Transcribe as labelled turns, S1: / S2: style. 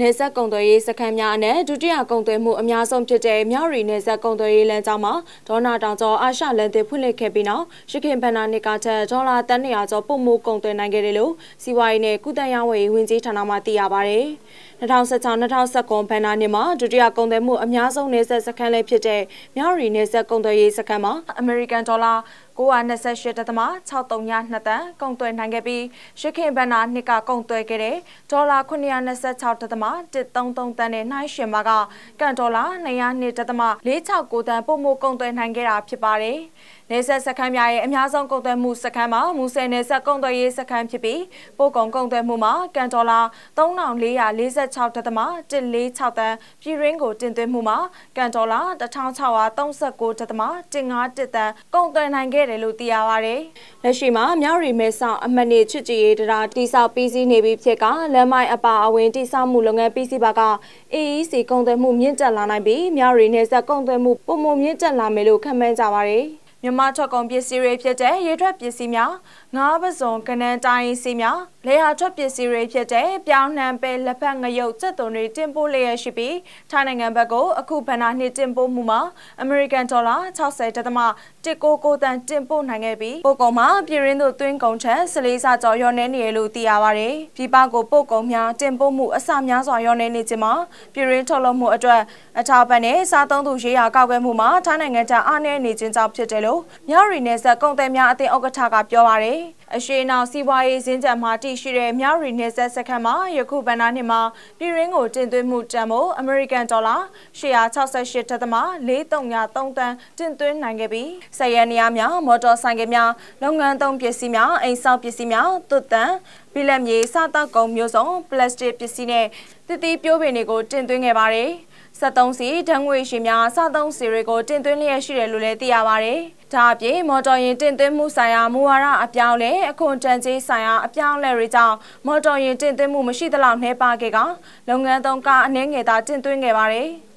S1: နေဆက်ကုံသွယ်ရေးစခန်းများအနက်ဒုတိယကုံသွယ်မှုအများဆုံးဖြစ်တဲ့မြောက်ရီနေဆက်ကုံသွယ်ရေးလမ်းကြောင်းမှာဒေါ်နာတောင်ကျော်အာရှလန်တင်ဖွင့်လှစ်ခဲ့ပြီးနောက်ရခိုင်ဘဏ္ဍာနှစ်ကထက်ဒေါ်လာတန်း200ကျော်ပုံမှုကုံသွယ်နိုင်ခဲ့တယ်လို့စီးပွားရေးနဲ့ကုသရေးဝန်ကြီးဌာနမှသိရပါဗျ။2016-2019ဘဏ္ဍာနှစ်မှာဒုတိယကုံသွယ်မှုအများဆုံးနေဆက်စခန်းလည်းဖြစ်တဲ့မြောက်ရီနေဆက်ကုံသွယ်ရေးစခန်းမှာအမေရိကန်ဒေါ်လာ 928.63တန်ကုန်သွယ်နိုင်ခဲ့ပြီးရခင်ဘဏ္ဍာနှစ်ကကုန်သွယ်ခဲ့တဲ့ဒေါ်လာ926.133တန်နဲ့နှိုင်းယှဉ်မှာကကန်ဒေါ်လာ202.469တန်ပို့မှုကုန်သွယ်နိုင်ခဲ့တာဖြစ်ပါတယ်။နေဆက်စခန်းများရဲ့အများဆုံးကုန်သွယ်မှုစခန်းမှာမူဆယ်နေဆက်ကုန်သွယ်ရေးစခန်းဖြစ်ပြီးပို့ကုန်ကုန်သွယ်မှုမှာကန်ဒေါ်လာ3446.146တန်ပြည်ရင်းကိုတင်သွင်းမှုမှာကန်ဒေါ်လာ1639.151တန်ကုန်သွယ်နိုင်ခဲ့တယ်လို့သိရပါတယ်။လက်ရှိမှာမြောက်ရီမဲဆောက်အမှတ်နေချစ်ကြည်ရေးတရားတိစောက်ပြီးစီးနေပြီဖြစ်ကလမ်းမိုက်အပါအဝင်တိစောက်မှုလုပ်ငန်းပြီးစီးပါက AEC ကုန်သွယ်မှုမြင့်တက်လာနိုင်ပြီးမြောက်ရီနေဆက်ကုန်သွယ်မှုပုံမှန်မြင့်တက်လာမယ်လို့ခန့်မှန်းကြပါတယ်။မြန်မာထွက်ကုန်ပစ္စည်းတွေဖြစ်တဲ့ရေထွက်ပစ္စည်းများငါးပစုံကနန်းတိုင်းစီများလေဟာထွက်ပစ္စည်းတွေဖြစ်တဲ့ပြောင်းနှံပဲလက်ဖက်ငရုတ်စက်သွန်တွေတင်ပို့လျက်ရှိပြီးထိုင်းနိုင်ငံဘက်ကိုအခုဘဏ္ဍာနှစ်တင်ပို့မှုမှာအမေရိကန်ဒေါ်လာ60.199တန်တင်ပို့နိုင်ခဲ့ပြီးပို့ကုန်မှာပြည်ရင်းတို့သွင်းကုန်ချက်စလေးစာကျော်ရော်နေနေရလို့သိရပါတယ်။ပြည်ပကိုပို့ကုန်များတင်ပို့မှုအစများစွာရော်နေနေခြင်းမှာပြည်ရင်းထုတ်လုပ်မှုအတွက်အထောက်ပံ့နဲ့စားသုံးသူရေးရာကောက်ွယ်မှုမှာထိုင်းနိုင်ငံထံအားနည်းနေခြင်းကြောင့်ဖြစ်တယ်လို့မြရီနယ်ဆက်ကုန်သည်များအသင်းဥက္ကဋ္ဌကပြောပါတယ်။ အရှိန်အောင်စီးပွားရေးစင်းကြံမှာတည်ရှိတဲ့မြောက်ရီနယ်ဆက်စခန်းမှာယခုဗန်နာနှစ်မှာပြည်ရင်းကိုတင်သွင်းမှုတန်ဖိုးအမေရိကန်ဒေါ်လာ168.43တန်းတင်သွင်းနိုင်ခဲ့ပြီးစက်ရနေရများမော်တော်ဆိုင်ကများလုပ်ငန်းသုံးပစ္စည်းများအိမ်ဆောက်ပစ္စည်းများသွတ်တန်ဘီလက်မြေစားတောက်ကုန်မျိုးစုံပလတ်စတစ်ပစ္စည်းနဲ့တတိပြိုးပင်တွေကိုတင်သွင်းခဲ့ပါတယ် 73စီဓာတ်ငွေရှင်များစားသုံးစီတွေကိုတင်သွင်းလျက်ရှိတယ်လို့လည်းသိရပါတယ်။ဒါအပြင်မော်တော်ယာဉ်တင်သွင်းမှုဆိုင်ရာမူဝါဒအပြောင်းလဲအခွန်တန်ကြေးဆိုင်ရာအပြောင်းလဲတွေကြောင့်မော်တော်ယာဉ်တင်သွင်းမှုမရှိသလောက်နှဲပါခဲ့ကလုပ်ငန်းသုံးကားအနှဲငယ်သာတင်သွင်းခဲ့ပါတယ်။